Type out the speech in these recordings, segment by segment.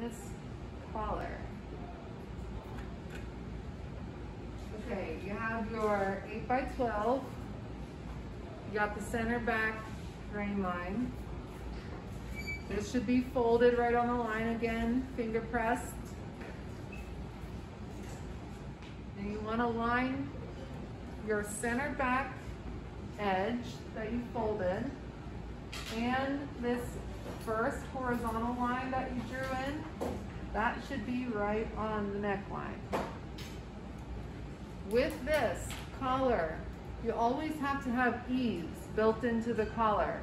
this collar. Okay, you have your 8 by 12 You got the center back grain line. This should be folded right on the line again, finger pressed. And you want to line your center back edge that you folded and this first horizontal line that you drew in, that should be right on the neckline. With this collar, you always have to have ease built into the collar.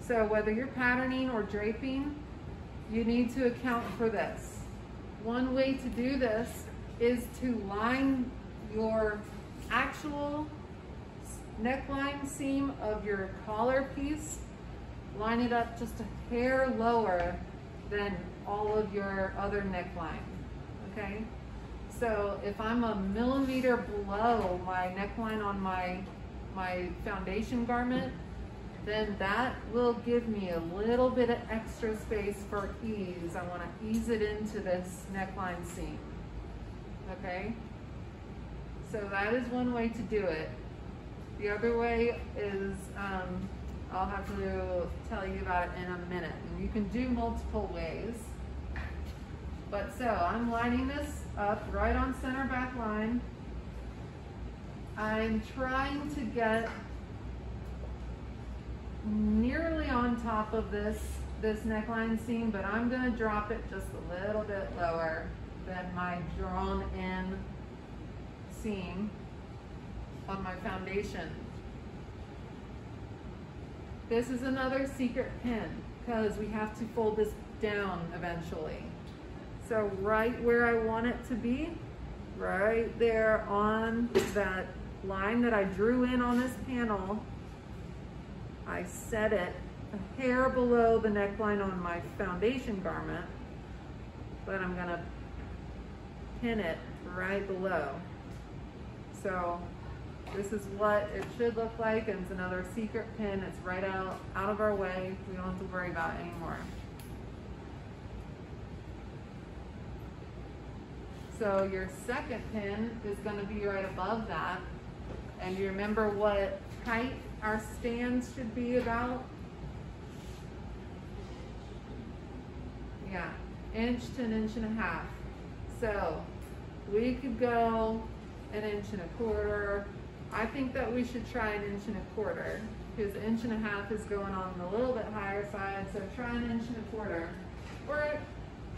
So whether you're patterning or draping, you need to account for this. One way to do this is to line your actual neckline seam of your collar piece, line it up just a hair lower than all of your other neckline, okay? So if I'm a millimeter below my neckline on my, my foundation garment, then that will give me a little bit of extra space for ease. I wanna ease it into this neckline seam, okay? So that is one way to do it. The other way is, um, I'll have to tell you about it in a minute. And you can do multiple ways. But so I'm lining this up right on center back line. I'm trying to get nearly on top of this, this neckline seam, but I'm gonna drop it just a little bit lower than my drawn in seam on my foundation. This is another secret pin because we have to fold this down eventually. So right where I want it to be, right there on that line that I drew in on this panel, I set it a hair below the neckline on my foundation garment, but I'm gonna pin it right below. So this is what it should look like, and it's another secret pin. It's right out, out of our way. We don't have to worry about anymore. So your second pin is gonna be right above that. And you remember what height our stands should be about? Yeah, inch to an inch and a half. So we could go an inch and a quarter, I think that we should try an inch and a quarter because inch and a half is going on the little bit higher side. So try an inch and a quarter. Or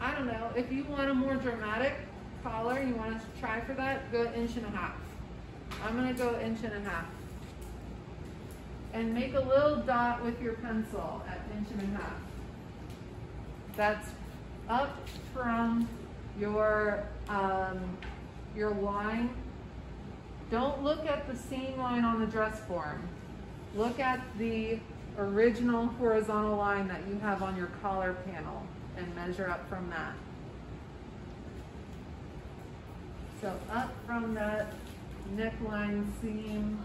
I don't know, if you want a more dramatic collar, you want to try for that, go inch and a half. I'm gonna go inch and a half. And make a little dot with your pencil at inch and a half. That's up from your, um, your line don't look at the seam line on the dress form. Look at the original horizontal line that you have on your collar panel and measure up from that. So up from that neckline seam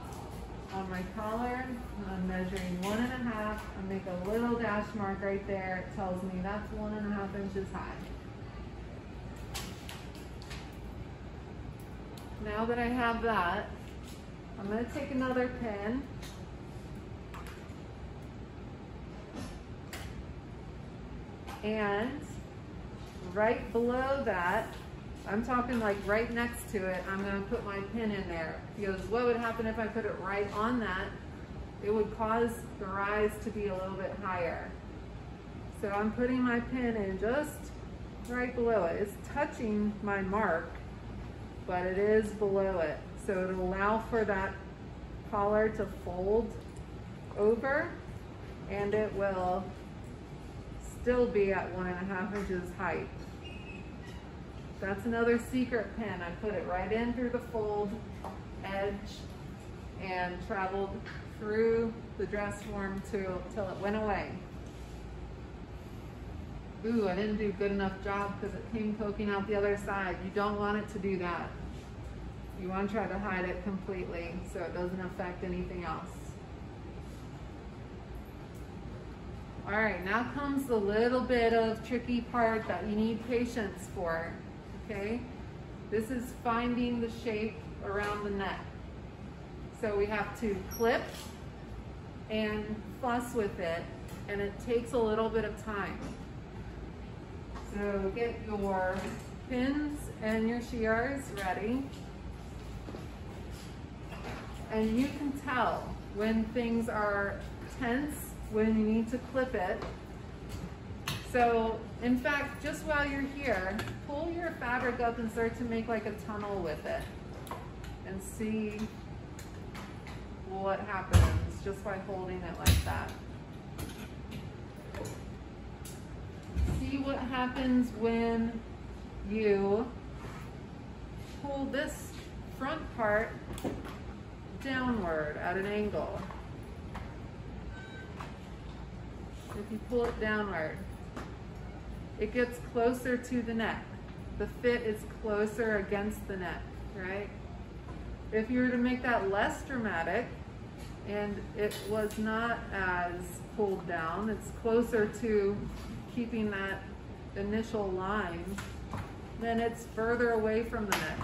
on my collar, I'm measuring one and a half. I make a little dash mark right there. It tells me that's one and a half inches high. Now that I have that, I'm going to take another pin. and right below that, I'm talking like right next to it, I'm going to put my pin in there. Because what would happen if I put it right on that? It would cause the rise to be a little bit higher. So I'm putting my pin in just right below it. It's touching my mark but it is below it. So it'll allow for that collar to fold over and it will still be at one and a half inches height. That's another secret pin. I put it right in through the fold edge and traveled through the dress form till, till it went away. Ooh, I didn't do a good enough job because it came poking out the other side. You don't want it to do that. You want to try to hide it completely so it doesn't affect anything else. All right, now comes the little bit of tricky part that you need patience for, okay? This is finding the shape around the neck. So we have to clip and fuss with it, and it takes a little bit of time. So get your pins and your shears ready. And you can tell when things are tense, when you need to clip it. So in fact, just while you're here, pull your fabric up and start to make like a tunnel with it and see what happens just by holding it like that. See what happens when you pull this front part downward at an angle. If you pull it downward, it gets closer to the neck. The fit is closer against the neck, right? If you were to make that less dramatic and it was not as pulled down, it's closer to keeping that initial line, then it's further away from the neck.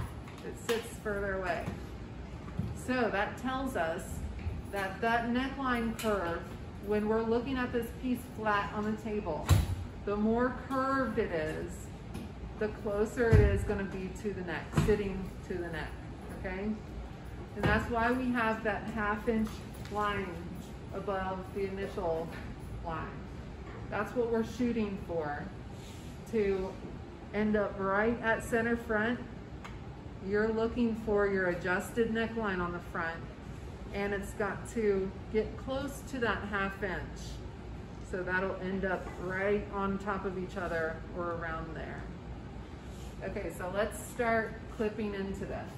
It sits further away. So that tells us that that neckline curve, when we're looking at this piece flat on the table, the more curved it is, the closer it is gonna be to the neck, sitting to the neck, okay? And that's why we have that half inch line above the initial line. That's what we're shooting for, to end up right at center front. You're looking for your adjusted neckline on the front, and it's got to get close to that half inch. So that'll end up right on top of each other or around there. Okay, so let's start clipping into this.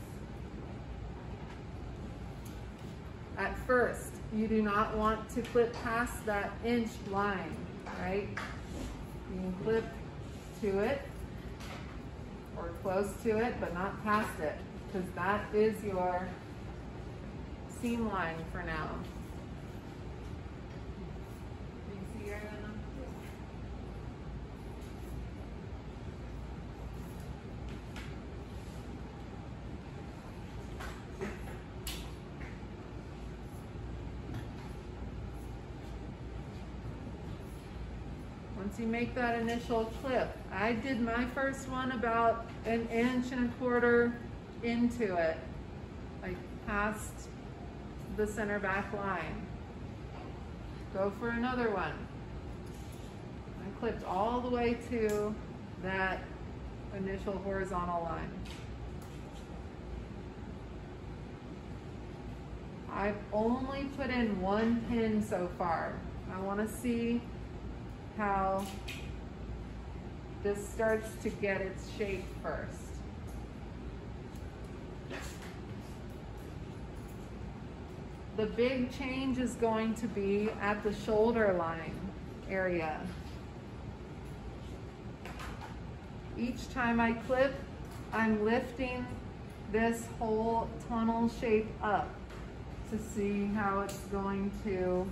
At first, you do not want to clip past that inch line, right? You can clip to it or close to it, but not past it, because that is your seam line for now. Once you make that initial clip. I did my first one about an inch and a quarter into it, like past the center back line. Go for another one. I clipped all the way to that initial horizontal line. I've only put in one pin so far. I want to see how this starts to get its shape first. The big change is going to be at the shoulder line area. Each time I clip, I'm lifting this whole tunnel shape up to see how it's going to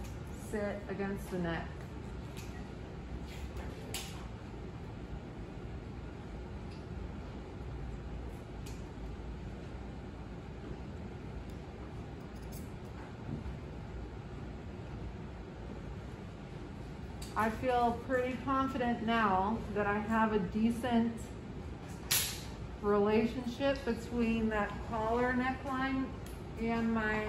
sit against the neck. I feel pretty confident now that I have a decent relationship between that collar neckline and my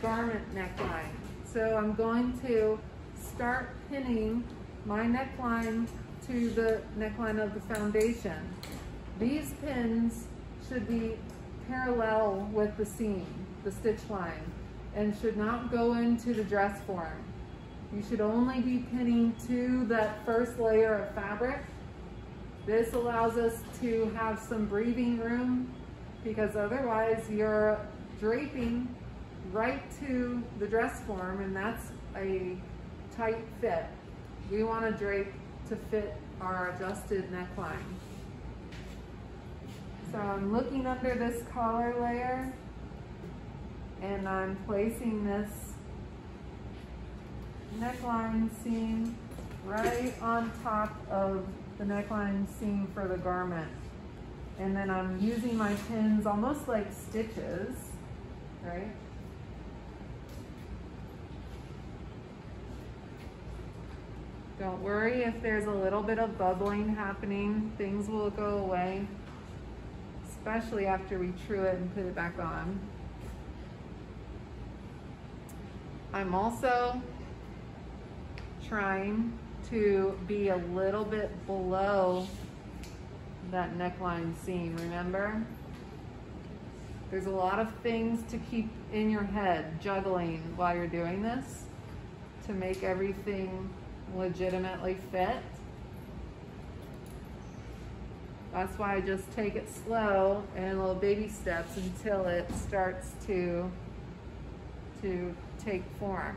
garment neckline. So I'm going to start pinning my neckline to the neckline of the foundation. These pins should be parallel with the seam, the stitch line, and should not go into the dress form. You should only be pinning to that first layer of fabric. This allows us to have some breathing room because otherwise you're draping right to the dress form and that's a tight fit. We want to drape to fit our adjusted neckline. So I'm looking under this collar layer and I'm placing this neckline seam right on top of the neckline seam for the garment. And then I'm using my pins almost like stitches, right? Don't worry if there's a little bit of bubbling happening, things will go away, especially after we true it and put it back on. I'm also trying to be a little bit below that neckline seam, remember? There's a lot of things to keep in your head, juggling while you're doing this to make everything legitimately fit. That's why I just take it slow and little baby steps until it starts to, to take form.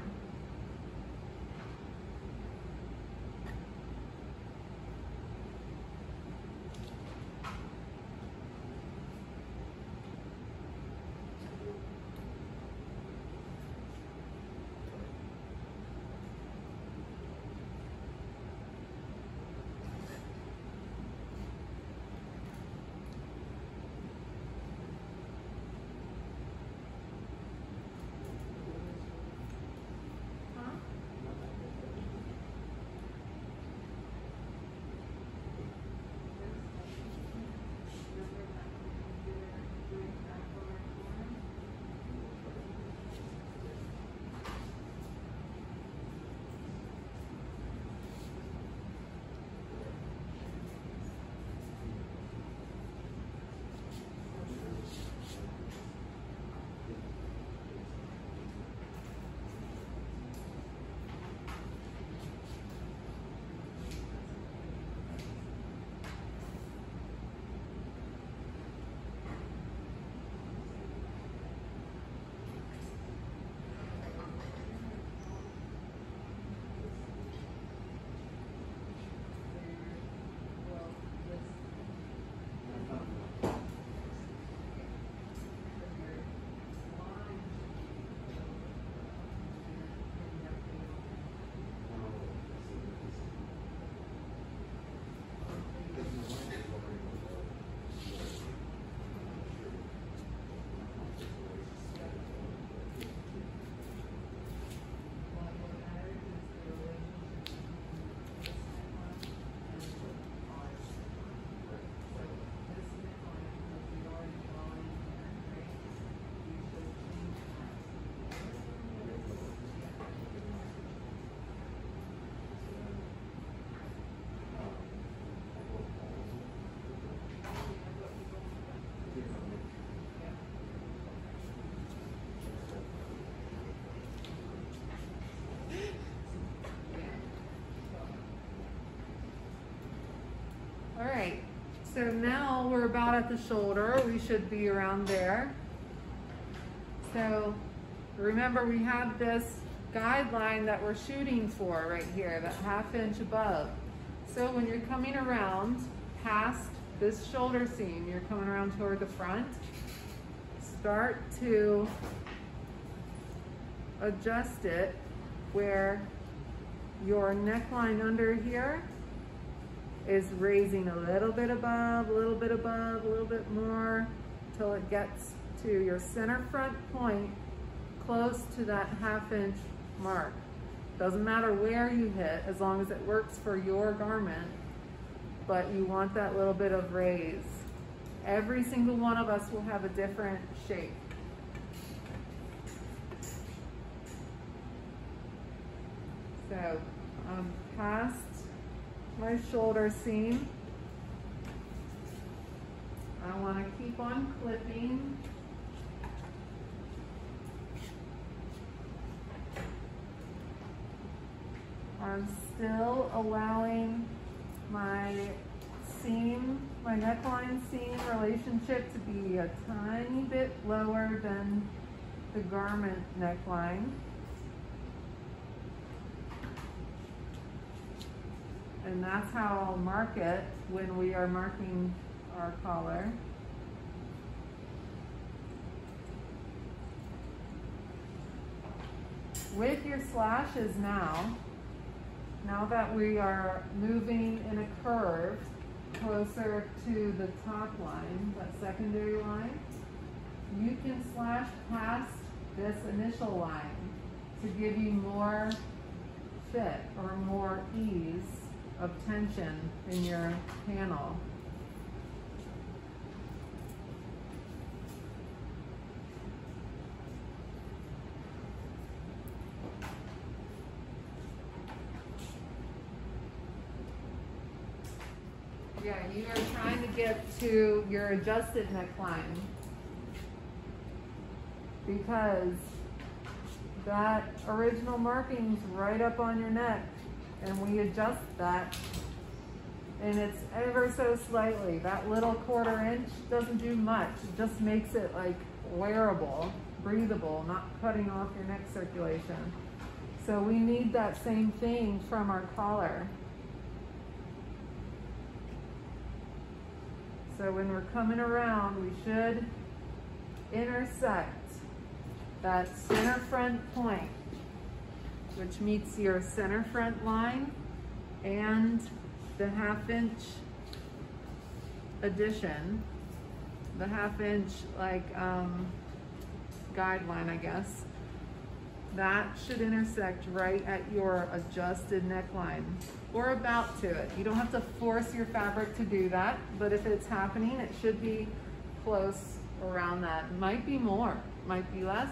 So now we're about at the shoulder. We should be around there. So remember we have this guideline that we're shooting for right here, that half inch above. So when you're coming around past this shoulder seam, you're coming around toward the front, start to adjust it where your neckline under here is raising a little bit above, a little bit above, a little bit more, until it gets to your center front point, close to that half inch mark. Doesn't matter where you hit, as long as it works for your garment, but you want that little bit of raise. Every single one of us will have a different shape. So, um, past my shoulder seam. I want to keep on clipping. I'm still allowing my seam, my neckline seam relationship to be a tiny bit lower than the garment neckline. And that's how I'll mark it when we are marking our collar. with your slashes now, now that we are moving in a curve closer to the top line, that secondary line, you can slash past this initial line to give you more fit or more ease of tension in your panel. Yeah, you are trying to get to your adjusted neckline because that original marking's right up on your neck and we adjust that and it's ever so slightly. That little quarter inch doesn't do much. It just makes it like wearable, breathable, not cutting off your neck circulation. So we need that same thing from our collar. So when we're coming around, we should intersect that center front point, which meets your center front line and the half inch addition, the half inch like um, guideline, I guess. That should intersect right at your adjusted neckline or about to it. You don't have to force your fabric to do that, but if it's happening, it should be close around that. Might be more, might be less.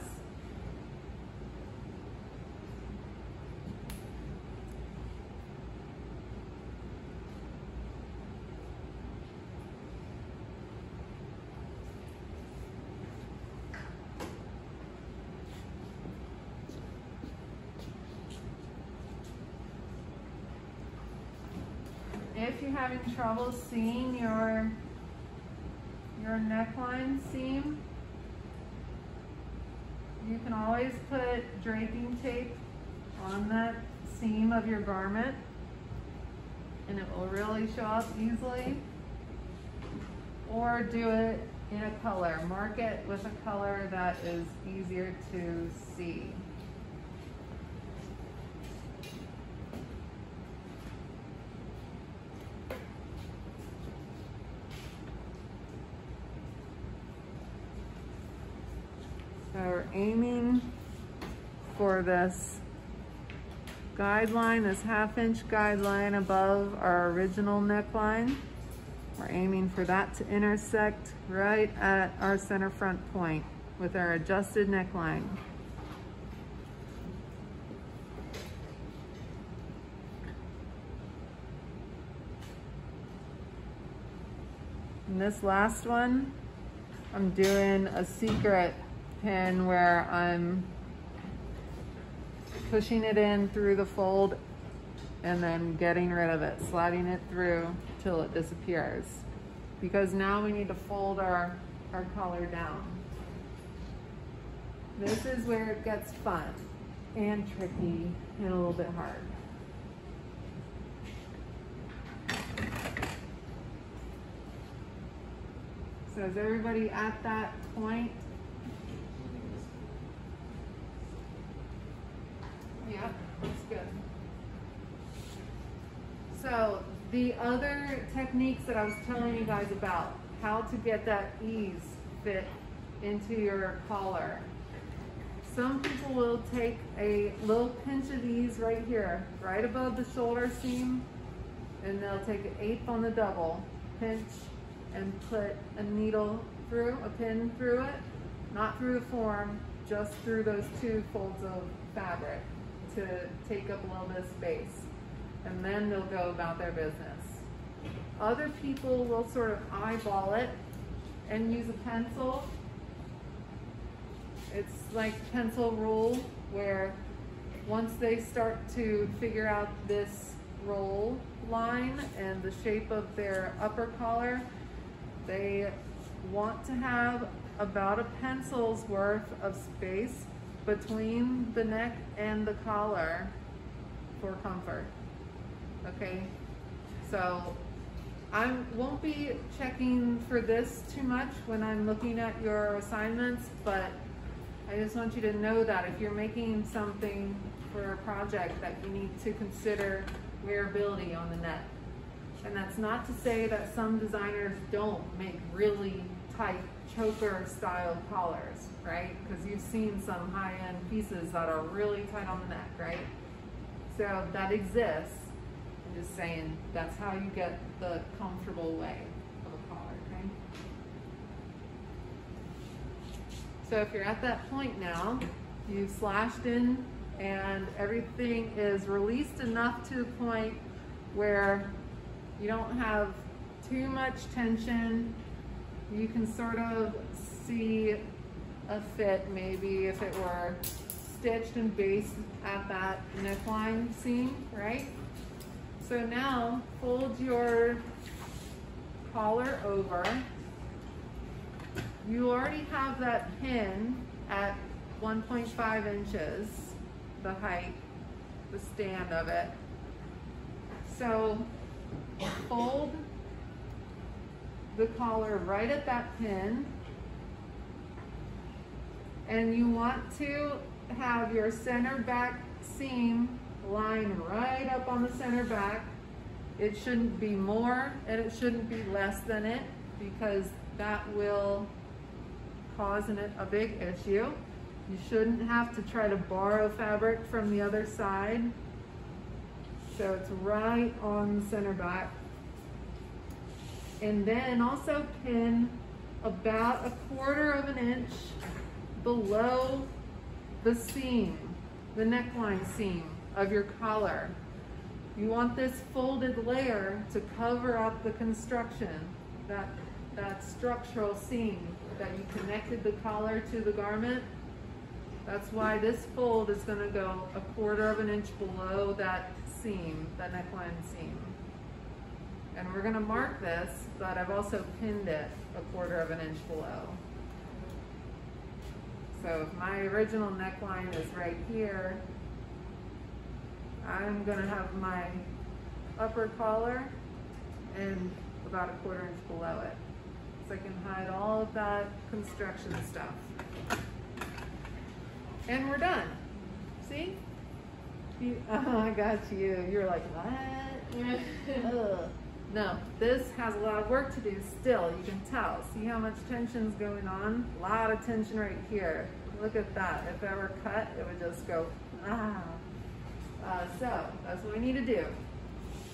If you're having trouble seeing your your neckline seam, you can always put draping tape on that seam of your garment and it will really show up easily. Or do it in a color. Mark it with a color that is easier to see. So we're aiming for this guideline, this half inch guideline above our original neckline. We're aiming for that to intersect right at our center front point with our adjusted neckline. And this last one, I'm doing a secret pin where I'm pushing it in through the fold and then getting rid of it, sliding it through till it disappears. Because now we need to fold our, our collar down. This is where it gets fun and tricky and a little bit hard. So is everybody at that point? Yeah, that's good. So the other techniques that I was telling you guys about, how to get that ease fit into your collar. Some people will take a little pinch of ease right here, right above the shoulder seam, and they'll take an eighth on the double, pinch, and put a needle through, a pin through it, not through the form, just through those two folds of fabric to take up a little bit of space. And then they'll go about their business. Other people will sort of eyeball it and use a pencil. It's like pencil rule where once they start to figure out this roll line and the shape of their upper collar, they want to have about a pencil's worth of space between the neck and the collar for comfort. Okay, so I won't be checking for this too much when I'm looking at your assignments, but I just want you to know that if you're making something for a project that you need to consider wearability on the neck. And that's not to say that some designers don't make really tight choker style collars, right? Because you've seen some high-end pieces that are really tight on the neck, right? So that exists. I'm just saying that's how you get the comfortable way of a collar, okay? So if you're at that point now, you've slashed in and everything is released enough to the point where you don't have too much tension. You can sort of see a fit maybe if it were stitched and based at that neckline seam, right? So now fold your collar over. You already have that pin at 1.5 inches, the height, the stand of it. So fold the collar right at that pin and you want to have your center back seam line right up on the center back. It shouldn't be more and it shouldn't be less than it because that will cause an, a big issue. You shouldn't have to try to borrow fabric from the other side. So it's right on the center back. And then also pin about a quarter of an inch below the seam, the neckline seam of your collar. You want this folded layer to cover up the construction, that, that structural seam that you connected the collar to the garment. That's why this fold is gonna go a quarter of an inch below that seam, that neckline seam. And we're gonna mark this, but I've also pinned it a quarter of an inch below. So if my original neckline is right here, I'm gonna have my upper collar and about a quarter inch below it. So I can hide all of that construction stuff. And we're done. See? You, oh, I got you. You're like, what? no, this has a lot of work to do still. You can tell. See how much tension's going on? A lot of tension right here. Look at that. If I were cut, it would just go, ah. Uh, so that's what we need to do.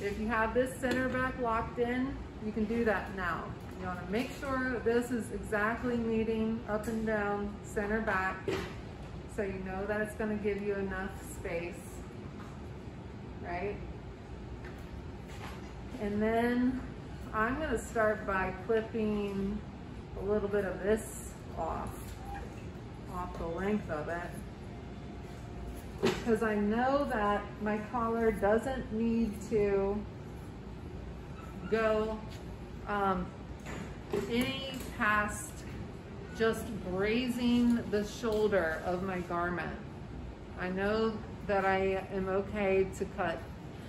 If you have this center back locked in, you can do that now. You want to make sure this is exactly meeting up and down center back so you know that it's going to give you enough space, right? And then I'm going to start by clipping a little bit of this off, off the length of it because I know that my collar doesn't need to go um, any past just grazing the shoulder of my garment. I know that I am okay to cut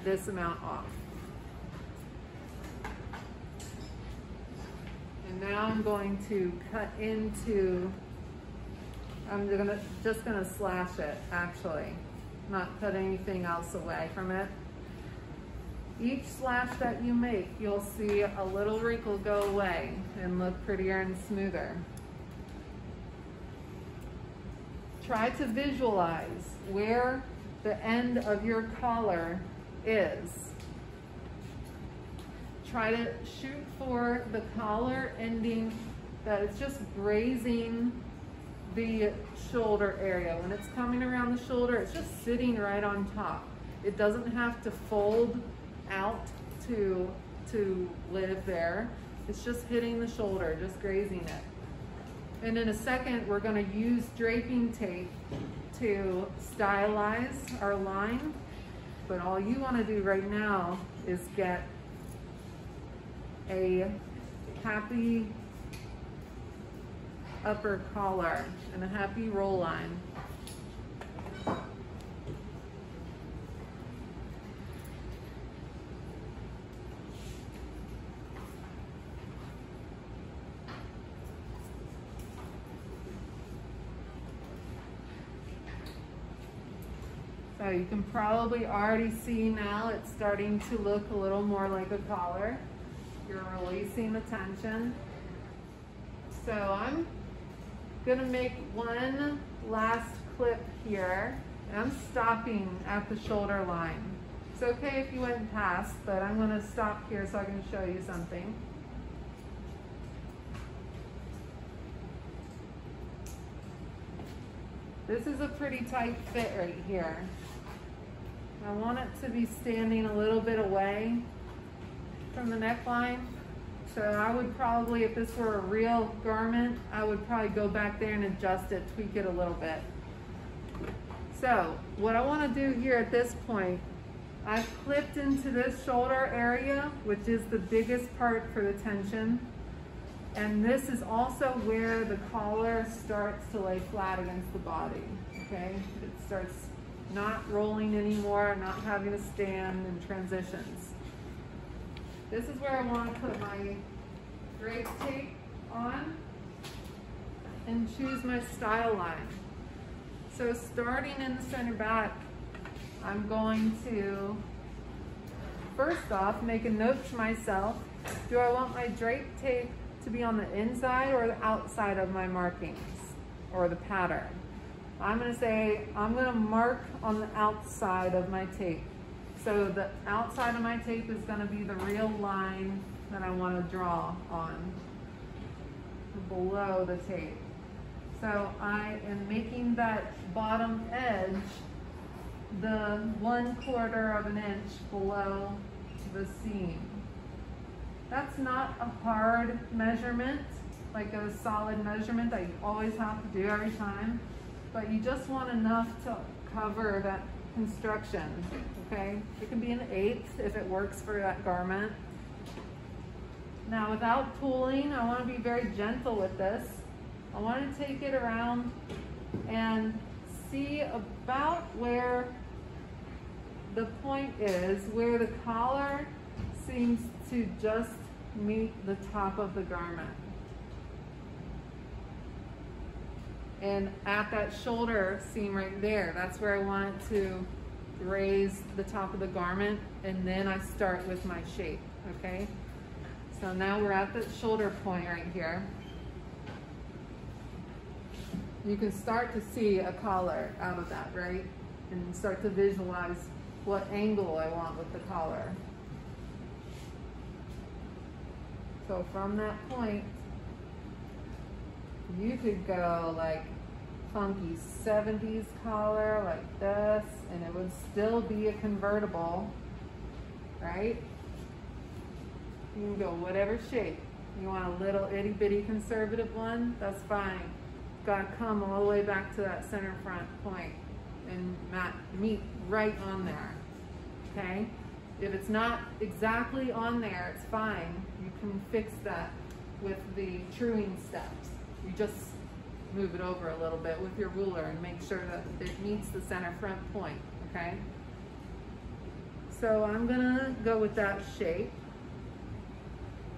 this amount off. And now I'm going to cut into, I'm gonna, just gonna slash it actually not cut anything else away from it. Each slash that you make, you'll see a little wrinkle go away and look prettier and smoother. Try to visualize where the end of your collar is. Try to shoot for the collar ending that it's just grazing the shoulder area. When it's coming around the shoulder, it's just sitting right on top. It doesn't have to fold out to, to live there. It's just hitting the shoulder, just grazing it. And in a second, we're gonna use draping tape to stylize our line. But all you wanna do right now is get a happy upper collar and a happy roll line. So you can probably already see now it's starting to look a little more like a collar. You're releasing the tension. So I'm gonna make one last clip here. I'm stopping at the shoulder line. It's okay if you went past, but I'm gonna stop here so I can show you something. This is a pretty tight fit right here. I want it to be standing a little bit away from the neckline. So I would probably, if this were a real garment, I would probably go back there and adjust it, tweak it a little bit. So what I want to do here at this point, I've clipped into this shoulder area, which is the biggest part for the tension. And this is also where the collar starts to lay flat against the body, okay? It starts not rolling anymore, not having to stand in transitions. This is where I want to put my drape tape on and choose my style line. So starting in the center back, I'm going to, first off, make a note to myself, do I want my drape tape to be on the inside or the outside of my markings or the pattern? I'm gonna say, I'm gonna mark on the outside of my tape. So the outside of my tape is gonna be the real line that I wanna draw on below the tape. So I am making that bottom edge the one quarter of an inch below the seam. That's not a hard measurement, like a solid measurement that you always have to do every time, but you just want enough to cover that construction, okay? It can be an eighth if it works for that garment. Now without pulling, I wanna be very gentle with this. I want to take it around and see about where the point is, where the collar seems to just meet the top of the garment. And at that shoulder seam right there, that's where I want it to raise the top of the garment and then I start with my shape, okay? So now we're at the shoulder point right here you can start to see a collar out of that, right? And start to visualize what angle I want with the collar. So from that point, you could go like funky 70s collar like this, and it would still be a convertible, right? You can go whatever shape. You want a little itty bitty conservative one, that's fine got to come all the way back to that center front point and meet right on there, okay? If it's not exactly on there, it's fine. You can fix that with the truing steps. You just move it over a little bit with your ruler and make sure that it meets the center front point, okay? So I'm gonna go with that shape.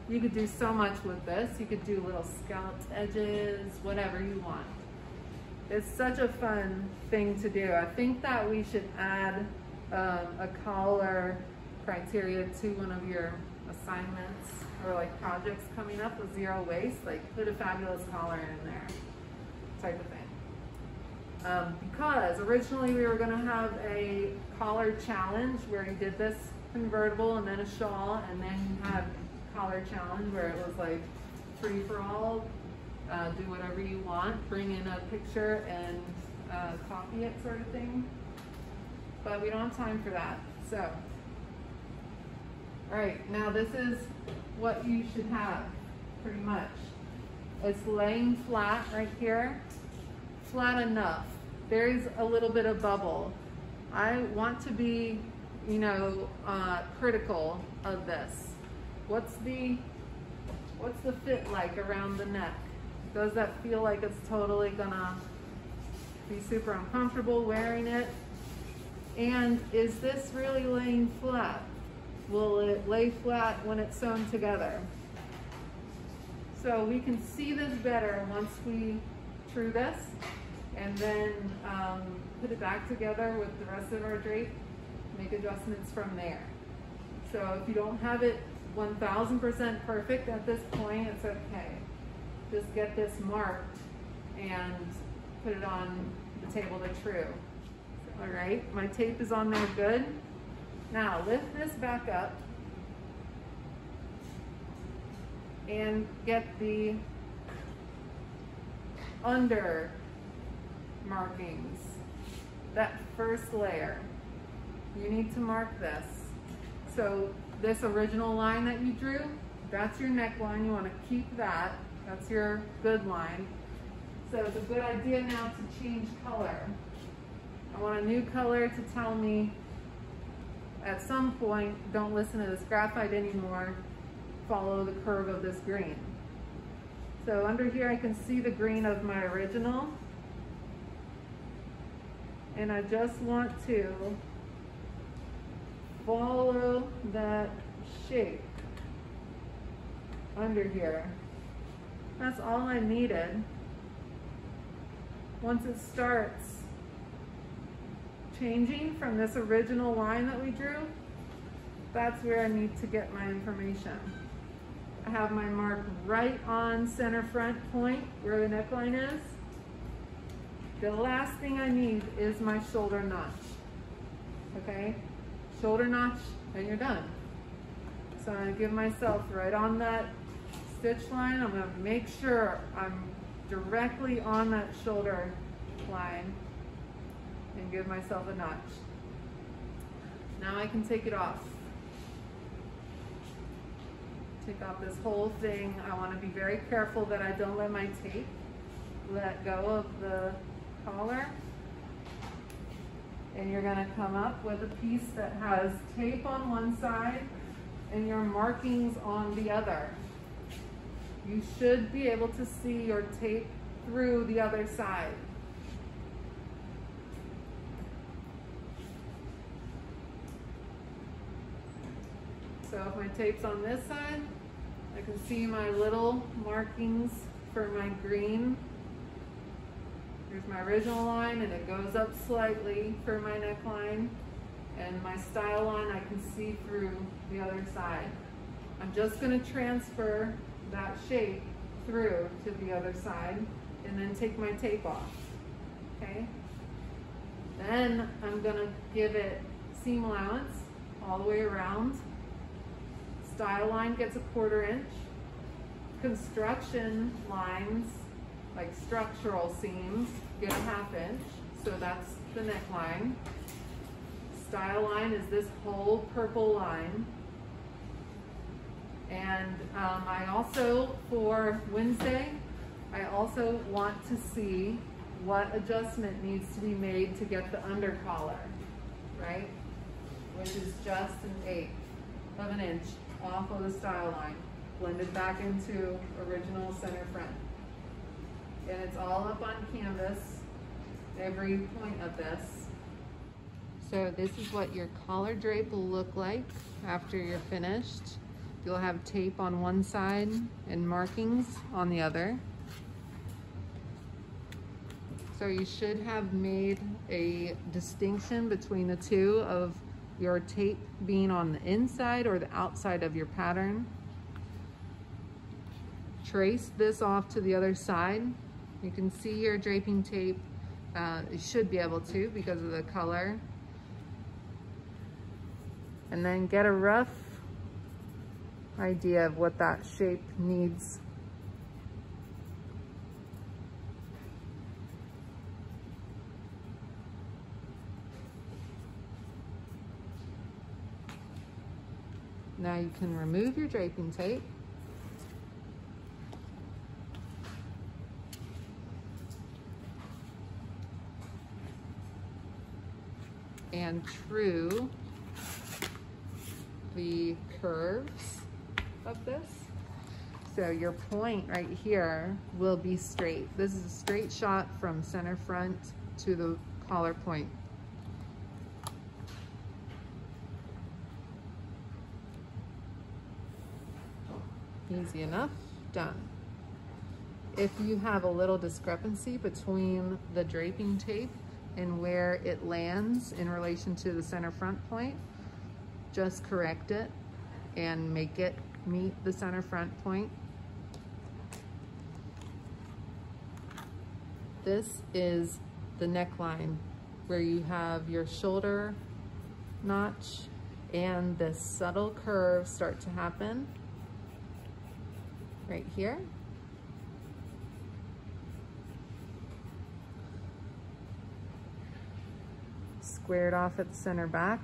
You could do so much with this. You could do little scalloped edges, whatever you want. It's such a fun thing to do. I think that we should add um, a collar criteria to one of your assignments or like projects coming up with zero waste, like put a fabulous collar in there type of thing. Um, because originally we were gonna have a collar challenge where you did this convertible and then a shawl and then you had collar challenge where it was like free for all, uh, do whatever you want, bring in a picture and uh, copy it sort of thing. But we don't have time for that. So, all right, now this is what you should have pretty much. It's laying flat right here, flat enough. There's a little bit of bubble. I want to be, you know, uh, critical of this. What's the, what's the fit like around the neck? Does that feel like it's totally gonna be super uncomfortable wearing it? And is this really laying flat? Will it lay flat when it's sewn together? So we can see this better once we true this and then um, put it back together with the rest of our drape, make adjustments from there. So if you don't have it 1000% perfect at this point, it's okay. Just get this marked and put it on the table to true. All right, my tape is on there good. Now lift this back up and get the under markings, that first layer. You need to mark this. So this original line that you drew, that's your neckline. You want to keep that. That's your good line. So it's a good idea now to change color. I want a new color to tell me at some point, don't listen to this graphite anymore, follow the curve of this green. So under here I can see the green of my original. And I just want to follow that shape under here. That's all I needed. Once it starts changing from this original line that we drew, that's where I need to get my information. I have my mark right on center front point where the neckline is. The last thing I need is my shoulder notch, okay? Shoulder notch and you're done. So I'm gonna give myself right on that stitch line. I'm gonna make sure I'm directly on that shoulder line and give myself a notch. Now I can take it off take off this whole thing. I want to be very careful that I don't let my tape let go of the collar. And you're going to come up with a piece that has tape on one side and your markings on the other. You should be able to see your tape through the other side. So if my tape's on this side, I can see my little markings for my green. Here's my original line and it goes up slightly for my neckline. And my style line I can see through the other side. I'm just gonna transfer that shape through to the other side and then take my tape off, okay? Then I'm gonna give it seam allowance all the way around style line gets a quarter inch. Construction lines, like structural seams, get a half inch. So that's the neckline. Style line is this whole purple line. And um, I also, for Wednesday, I also want to see what adjustment needs to be made to get the under collar, right? Which is just an eighth of an inch off of the style line, blended back into original center front. And it's all up on canvas, every point of this. So this is what your collar drape will look like after you're finished. You'll have tape on one side and markings on the other. So you should have made a distinction between the two of your tape being on the inside or the outside of your pattern. Trace this off to the other side. You can see your draping tape. Uh, you should be able to because of the color. And then get a rough idea of what that shape needs Now you can remove your draping tape. And true the curves of this. So your point right here will be straight. This is a straight shot from center front to the collar point. Easy enough, done. If you have a little discrepancy between the draping tape and where it lands in relation to the center front point, just correct it and make it meet the center front point. This is the neckline where you have your shoulder notch and this subtle curve start to happen right here. Squared off at the center back.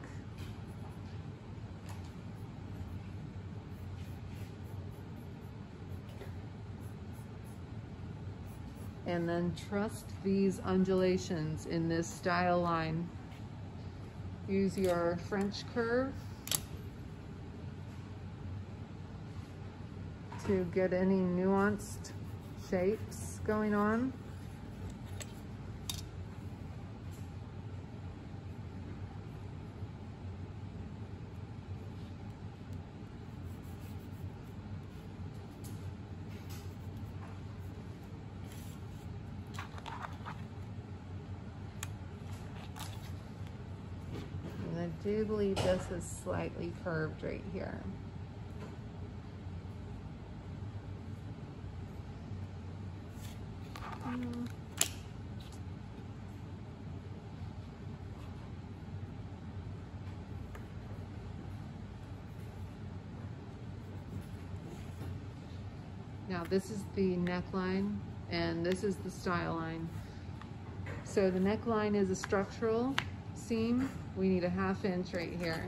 and then trust these undulations in this style line. Use your French curve to get any nuanced shapes going on. I do believe this is slightly curved right here. Now this is the neckline and this is the style line. So the neckline is a structural seam we need a half inch right here.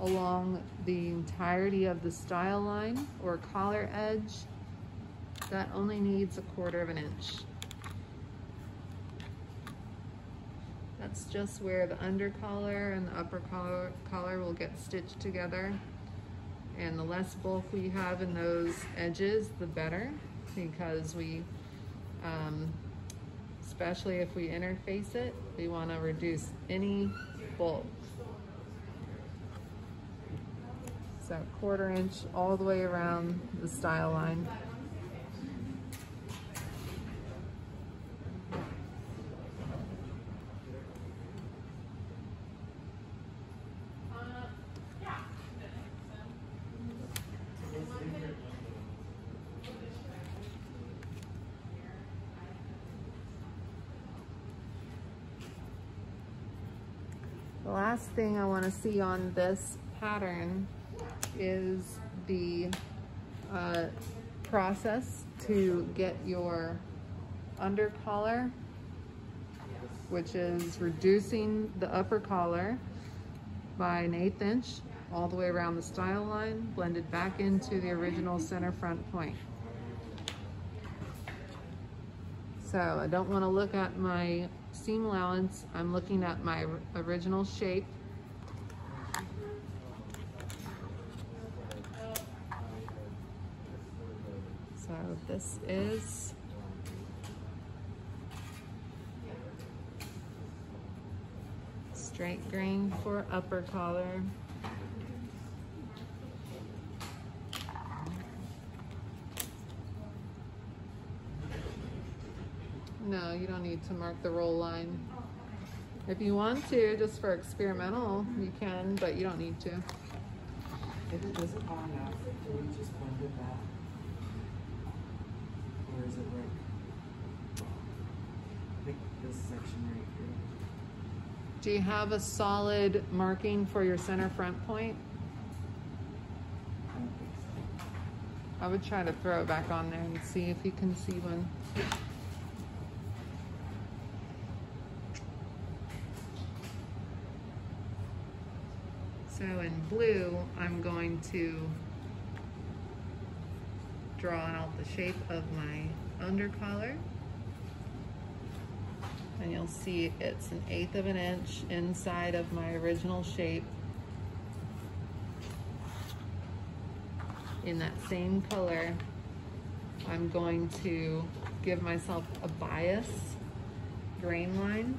along the entirety of the style line or collar edge. That only needs a quarter of an inch. That's just where the under collar and the upper collar, collar will get stitched together. And the less bulk we have in those edges, the better, because we, um, especially if we interface it, we wanna reduce any bulk. That quarter inch all the way around the style line. The last thing I want to see on this pattern is the uh, process to get your under collar, which is reducing the upper collar by an eighth inch all the way around the style line, blended back into the original center front point. So I don't want to look at my seam allowance. I'm looking at my original shape this is. Straight grain for upper collar. No, you don't need to mark the roll line. If you want to, just for experimental, you can, but you don't need to. If it doesn't find out, do we just blend it back? Is it like, I think this section right here? Do you have a solid marking for your center front point? I don't think so. I would try to throw it back on there and see if you can see one. So in blue, I'm going to Draw out the shape of my under collar. And you'll see it's an eighth of an inch inside of my original shape in that same color, I'm going to give myself a bias grain line.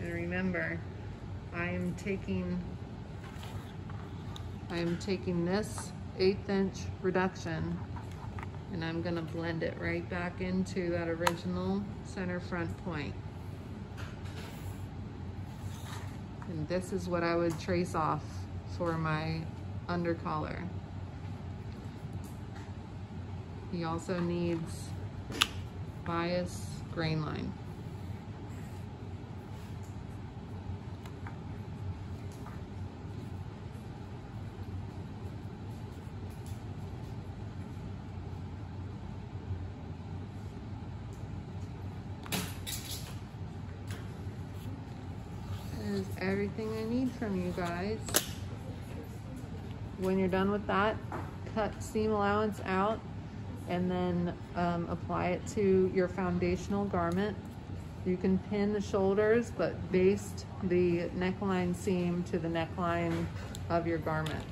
And remember, I am taking I am taking this eighth inch reduction and I'm gonna blend it right back into that original center front point. And this is what I would trace off for my under collar. He also needs bias grain line. That is everything I need from you guys. When you're done with that, cut seam allowance out and then um, apply it to your foundational garment. You can pin the shoulders, but baste the neckline seam to the neckline of your garment.